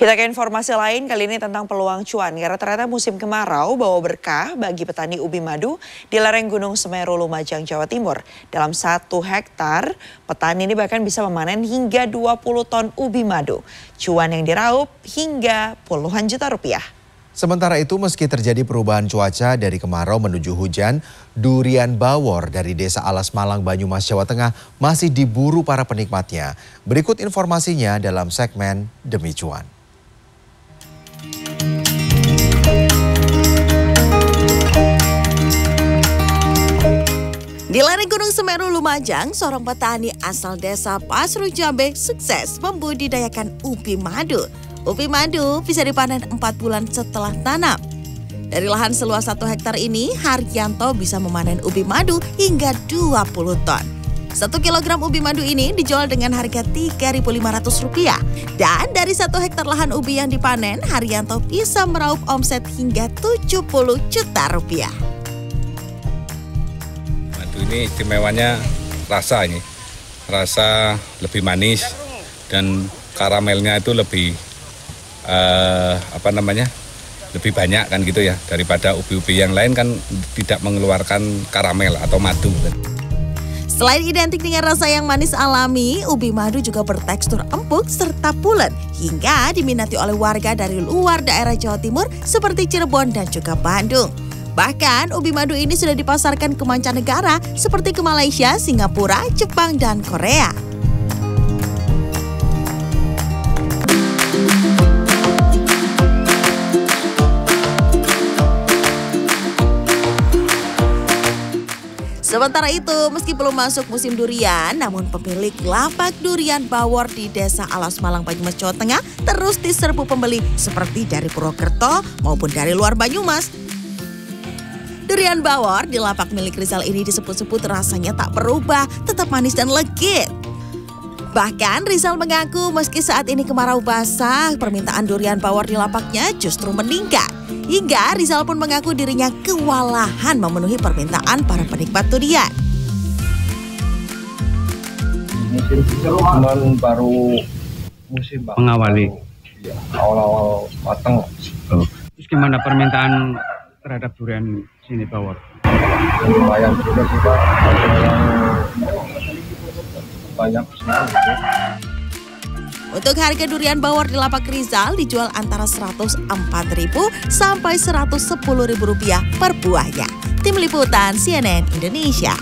Kita ke informasi lain kali ini tentang peluang cuan karena ternyata musim kemarau bawa berkah bagi petani ubi madu di lereng Gunung Semeru Lumajang Jawa Timur. Dalam satu hektar, petani ini bahkan bisa memanen hingga 20 ton ubi madu. Cuan yang diraup hingga puluhan juta rupiah. Sementara itu meski terjadi perubahan cuaca dari kemarau menuju hujan, durian bawor dari desa Alas Malang Banyumas Jawa Tengah masih diburu para penikmatnya. Berikut informasinya dalam segmen Demi Cuan. Gunung Semeru Lumajang, seorang petani asal desa Pasru Jambe sukses membudidayakan ubi madu. Ubi madu bisa dipanen 4 bulan setelah tanam. Dari lahan seluas 1 hektar ini, Haryanto bisa memanen ubi madu hingga 20 ton. Satu kilogram ubi madu ini dijual dengan harga Rp3.500. Dan dari satu hektar lahan ubi yang dipanen, Haryanto bisa meraup omset hingga 70 juta rupiah ini istimewanya rasa ini rasa lebih manis dan karamelnya itu lebih uh, apa namanya lebih banyak kan gitu ya daripada ubi-ubi yang lain kan tidak mengeluarkan karamel atau madu. Selain identik dengan rasa yang manis alami, ubi madu juga bertekstur empuk serta pulen hingga diminati oleh warga dari luar daerah Jawa Timur seperti Cirebon dan juga Bandung. Bahkan ubi madu ini sudah dipasarkan ke mancanegara seperti ke Malaysia, Singapura, Jepang, dan Korea. Sementara itu, meski belum masuk musim durian, namun pemilik lapak durian bawor di Desa Alas Malang, Banyumas, Jawa Tengah terus diserbu pembeli seperti dari Purwokerto maupun dari luar Banyumas. Durian bawor di lapak milik Rizal ini disebut-sebut rasanya tak berubah, tetap manis dan legit. Bahkan Rizal mengaku meski saat ini kemarau basah, permintaan durian bawor di lapaknya justru meningkat. Hingga Rizal pun mengaku dirinya kewalahan memenuhi permintaan para penikmat durian. Musim cuman baru musim bang. Mengawali. Ya, awal-awal matang. Oh. Terus gimana permintaan terhadap durian sini Bawor? Lumayan juga sih Pak. Yang banyak sekali. Untuk harga durian bawor di Lapak Rizal dijual antara Rp104.000 sampai Rp110.000 per buahnya. Tim Liputan CNN Indonesia.